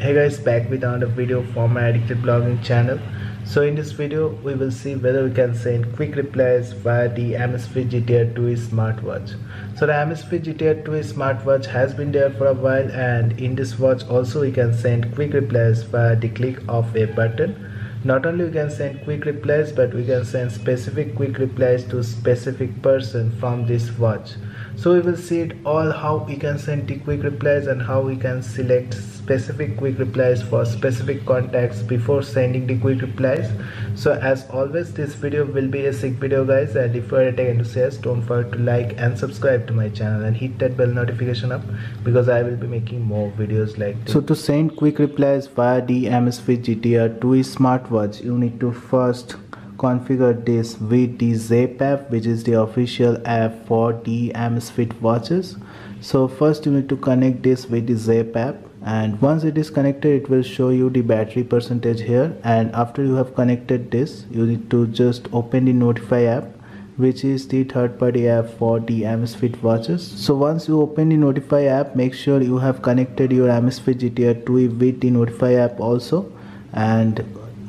hey guys back with another video from my addicted blogging channel. So in this video we will see whether we can send quick replies via the Amazfit GTR 2 smartwatch. So the Amazfit GTR 2 smartwatch has been there for a while and in this watch also we can send quick replies via the click of a button. Not only we can send quick replies but we can send specific quick replies to specific person from this watch so we will see it all how we can send the quick replies and how we can select specific quick replies for specific contacts before sending the quick replies. So as always this video will be a sick video guys and if you are tech enthusiast don't forget to like and subscribe to my channel and hit that bell notification up because i will be making more videos like this. So to send quick replies via the amazfit gtr 2 smartwatch you need to first configure this with the Zepp app which is the official app for the Amazfit watches. So first you need to connect this with the Zepp app. And once it is connected it will show you the battery percentage here. And after you have connected this you need to just open the notify app which is the third-party app for the Amazfit watches. So once you open the Notify app, make sure you have connected your Amazfit GTR 2 with the Notify app also. And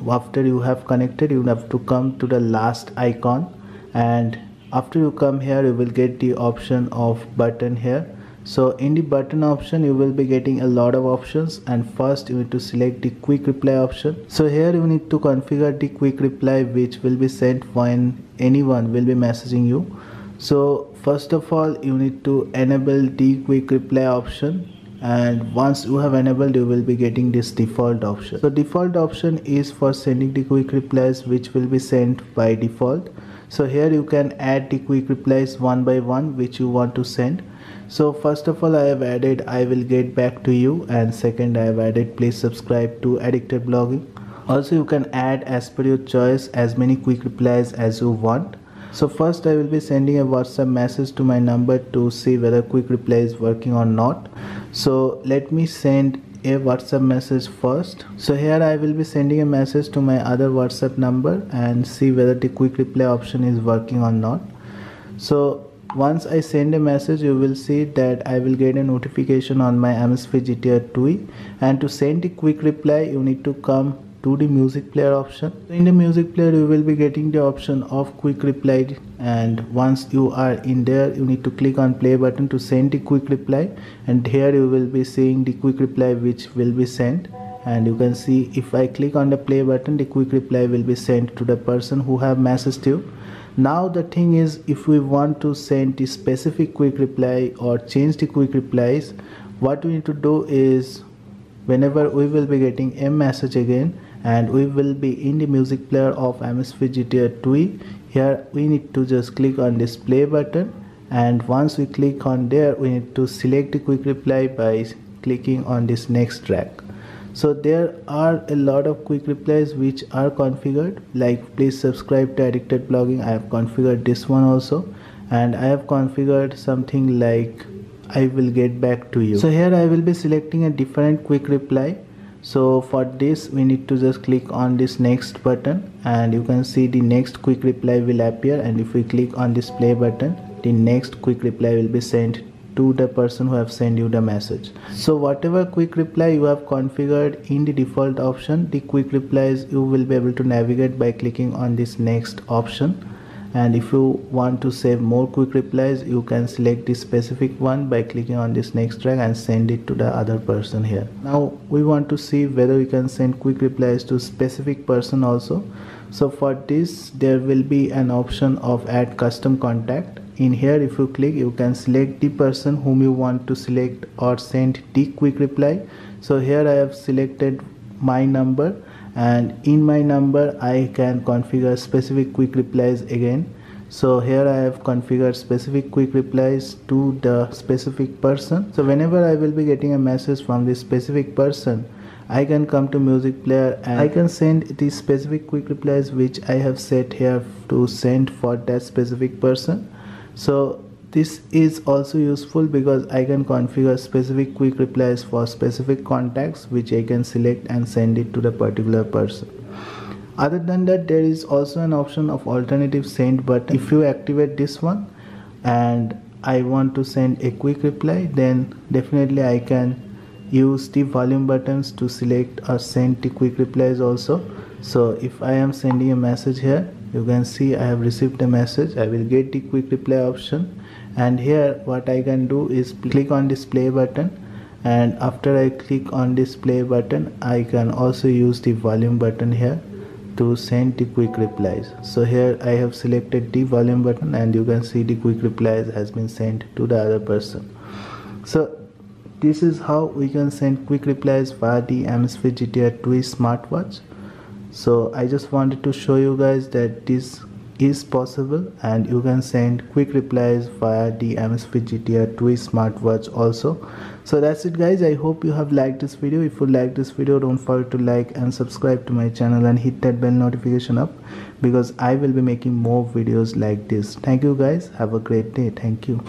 after you have connected you have to come to the last icon. And after you come here you will get the option of button here. So in the button option you will be getting a lot of options. And first you need to select the quick reply option. So here you need to configure the quick reply which will be sent when anyone will be messaging you. So first of all you need to enable the quick reply option and once you have enabled you will be getting this default option. So default option is for sending the quick replies which will be sent by default. So here you can add the quick replies one by one which you want to send. So first of all i have added i will get back to you. And second i have added please subscribe to addicted blogging. Also you can add as per your choice as many quick replies as you want so first I will be sending a WhatsApp message to my number to see whether quick reply is working or not. So let me send a whatsapp message first. So here i will be sending a message to my other whatsapp number and see whether the quick reply option is working or not. So once i send a message you will see that i will get a notification on my amazfit gtr 2 and to send a quick reply you need to come to the music player option. In the music player you will be getting the option of quick reply. And once you are in there you need to click on play button to send the quick reply. And here you will be seeing the quick reply which will be sent. And you can see if I click on the play button the quick reply will be sent to the person who have messaged you. Now the thing is if we want to send the specific quick reply or change the quick replies what we need to do is whenever we will be getting a message again and we will be in the music player of Amazfit GTR 2 here we need to just click on this play button. And once we click on there we need to select the quick reply by clicking on this next track. So there are a lot of quick replies which are configured. Like please subscribe to addicted blogging. I have configured this one also. And i have configured something like i will get back to you. So here i will be selecting a different quick reply so for this we need to just click on this next button and you can see the next quick reply will appear. And if we click on this play button the next quick reply will be sent to the person who have sent you the message. So whatever quick reply you have configured in the default option the quick replies you will be able to navigate by clicking on this next option and if you want to save more quick replies you can select the specific one by clicking on this next track and send it to the other person here. Now we want to see whether we can send quick replies to specific person also. So for this there will be an option of add custom contact. In here if you click you can select the person whom you want to select or send the quick reply. So here i have selected my number and in my number I can configure specific quick replies again. So here I have configured specific quick replies to the specific person. So whenever I will be getting a message from this specific person I can come to music player and I can send the specific quick replies which I have set here to send for that specific person. So this is also useful because I can configure specific quick replies for specific contacts which I can select and send it to the particular person. Other than that there is also an option of alternative send button. If you activate this one and I want to send a quick reply then definitely I can use the volume buttons to select or send the quick replies also so if I am sending a message here you can see I have received a message. I will get the quick reply option. And here what I can do is click on this play button. And after I click on this play button I can also use the volume button here to send the quick replies. So here I have selected the volume button and you can see the quick replies has been sent to the other person. So this is how we can send quick replies via the Amazfit GTR 2 smartwatch so I just wanted to show you guys that this is possible and you can send quick replies via the Amazfit GTR 2 smartwatch also. So that's it guys. I hope you have liked this video. If you like this video don't forget to like and subscribe to my channel and hit that bell notification up because I will be making more videos like this. Thank you guys. Have a great day. Thank you